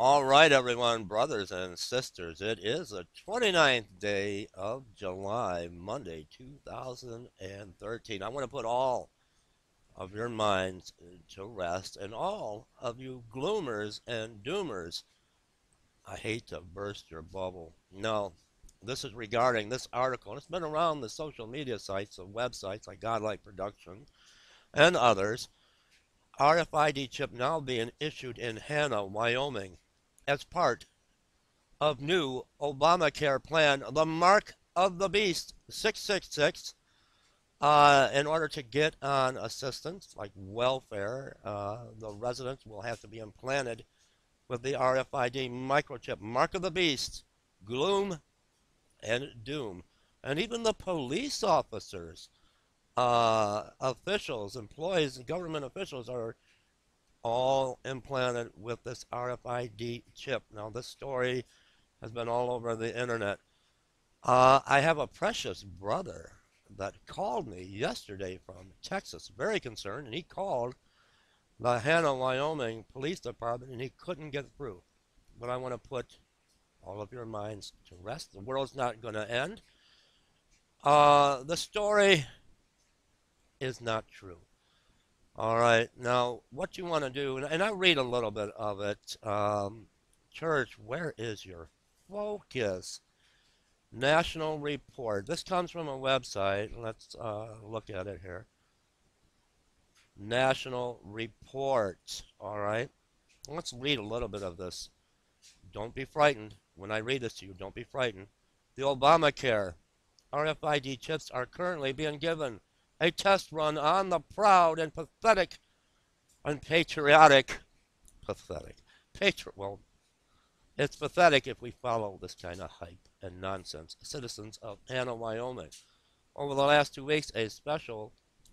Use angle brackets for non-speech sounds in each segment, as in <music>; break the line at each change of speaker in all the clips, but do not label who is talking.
All right, everyone, brothers and sisters, it is the 29th day of July, Monday, 2013. I want to put all of your minds uh, to rest and all of you gloomers and doomers. I hate to burst your bubble. No, this is regarding this article. It's been around the social media sites and websites like Godlike Production and others. RFID chip now being issued in Hanna, Wyoming as part of new Obamacare plan, the mark of the beast 666 uh, in order to get on assistance like welfare uh, the residents will have to be implanted with the RFID microchip mark of the beast gloom and doom. And even the police officers uh, officials employees government officials are all implanted with this RFID chip. Now, this story has been all over the internet. Uh, I have a precious brother that called me yesterday from Texas, very concerned, and he called the Hanna, Wyoming Police Department, and he couldn't get through. But I want to put all of your minds to rest. The world's not going to end. Uh, the story is not true. All right. Now, what you want to do, and I read a little bit of it. Um, church, where is your focus? National Report. This comes from a website. Let's uh, look at it here. National Report. All right. Let's read a little bit of this. Don't be frightened. When I read this to you, don't be frightened. The Obamacare RFID chips are currently being given a test run on the proud and pathetic and patriotic, pathetic, patri- well, it's pathetic if we follow this kind of hype and nonsense. Citizens of Hanna, Wyoming. Over the last two weeks, a special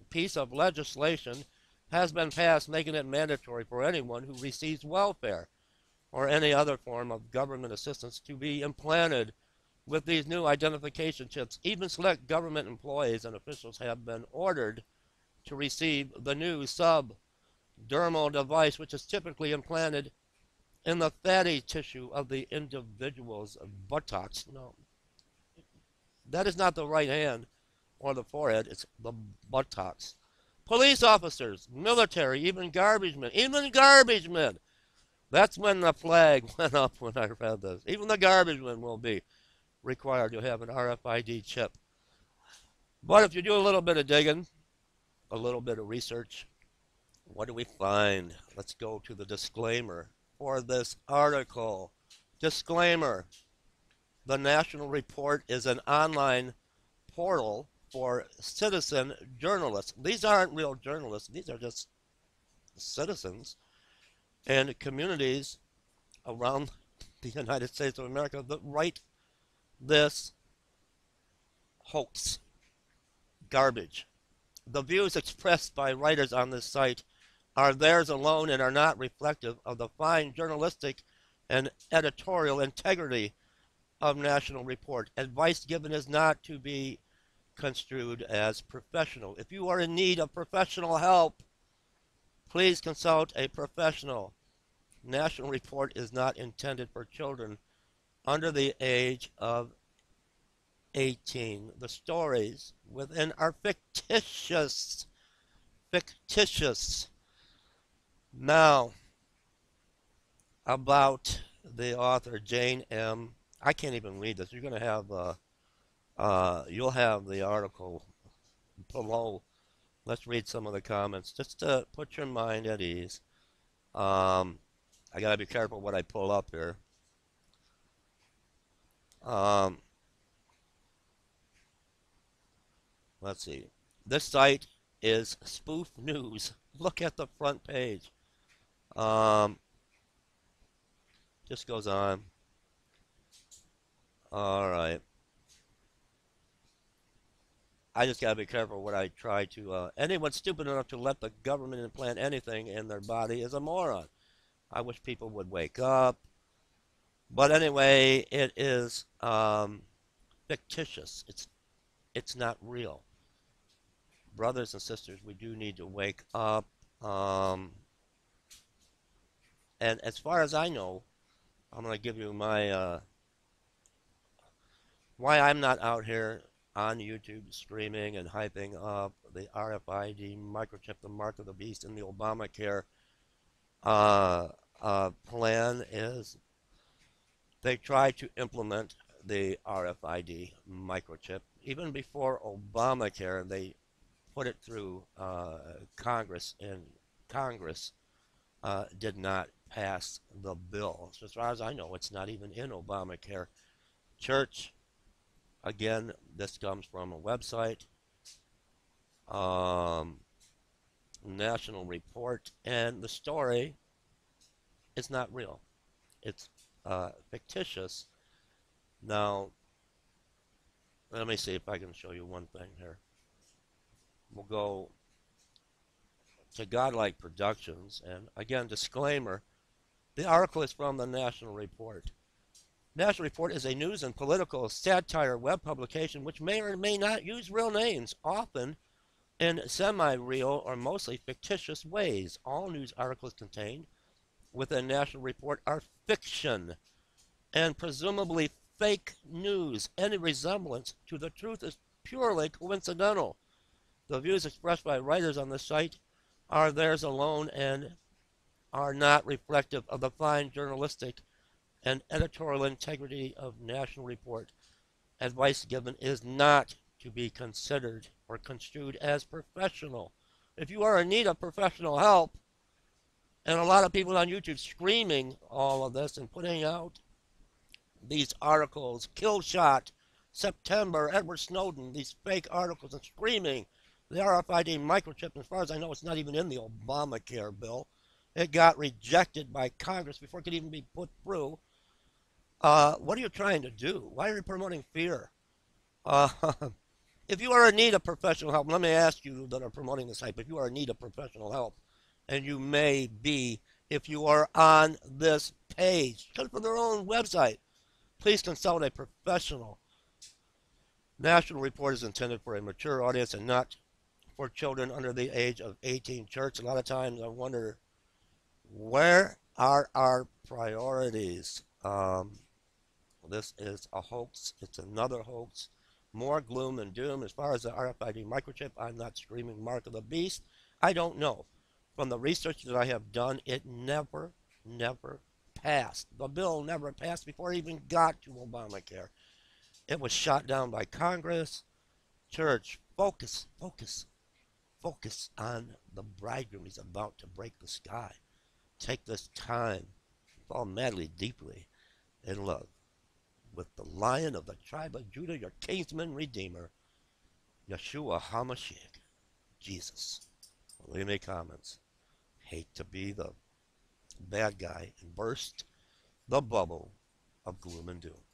piece of legislation has been passed making it mandatory for anyone who receives welfare or any other form of government assistance to be implanted with these new identification chips, even select government employees and officials have been ordered to receive the new subdermal device, which is typically implanted in the fatty tissue of the individual's buttocks. No, that is not the right hand or the forehead, it's the buttocks. Police officers, military, even garbage men, even garbage men. That's when the flag <laughs> went up when I read this. Even the garbage men will be required to have an RFID chip. But if you do a little bit of digging, a little bit of research, what do we find? Let's go to the disclaimer for this article. Disclaimer The National Report is an online portal for citizen journalists. These aren't real journalists, these are just citizens and communities around <laughs> the United States of America that write this hoax, garbage. The views expressed by writers on this site are theirs alone and are not reflective of the fine journalistic and editorial integrity of National Report. Advice given is not to be construed as professional. If you are in need of professional help, please consult a professional. National Report is not intended for children under the age of 18. The stories within are fictitious. Fictitious. Now, about the author Jane M. I can't even read this. You're going to have, uh, uh, you'll have the article below. Let's read some of the comments just to put your mind at ease. Um, I got to be careful what I pull up here. Um, let's see. This site is Spoof News. <laughs> Look at the front page. Um, just goes on. All right. I just gotta be careful what I try to. Uh, anyone stupid enough to let the government implant anything in their body is a moron. I wish people would wake up. But anyway, it is um, fictitious. It's it's not real. Brothers and sisters, we do need to wake up. Um, and as far as I know, I'm going to give you my uh, why I'm not out here on YouTube screaming and hyping up the RFID microchip, the mark of the beast, and the Obamacare uh, uh, plan is they tried to implement the RFID microchip. Even before Obamacare, they put it through uh, Congress, and Congress uh, did not pass the bill. So as far as I know, it's not even in Obamacare. Church, again, this comes from a website, um, National Report, and the story is not real. It's uh, fictitious. Now, let me see if I can show you one thing here. We'll go to Godlike Productions, and again, disclaimer the article is from the National Report. National Report is a news and political satire web publication which may or may not use real names, often in semi real or mostly fictitious ways. All news articles contained within National Report are fiction and presumably fake news. Any resemblance to the truth is purely coincidental. The views expressed by writers on the site are theirs alone and are not reflective of the fine journalistic and editorial integrity of National Report. Advice given is not to be considered or construed as professional. If you are in need of professional help, and a lot of people on YouTube screaming all of this and putting out these articles, kill shot, September, Edward Snowden, these fake articles and screaming the RFID microchip, as far as I know, it's not even in the Obamacare bill. It got rejected by Congress before it could even be put through. Uh, what are you trying to do? Why are you promoting fear? Uh, <laughs> if you are in need of professional help, let me ask you that are promoting this hype, if you are in need of professional help, and you may be if you are on this page, come from their own website, please consult a professional. National Report is intended for a mature audience and not for children under the age of 18. Church, a lot of times I wonder where are our priorities? Um, this is a hoax. It's another hoax. More gloom and doom. As far as the RFID microchip, I'm not screaming mark of the beast. I don't know. From the research that I have done, it never, never passed. The bill never passed before it even got to Obamacare. It was shot down by Congress. Church, focus, focus, focus on the bridegroom. He's about to break the sky. Take this time, fall madly, deeply in love with the lion of the tribe of Judah, your kinsman redeemer, Yeshua HaMashiach, Jesus. Leave me comments. Hate to be the bad guy and burst the bubble of gloom and doom.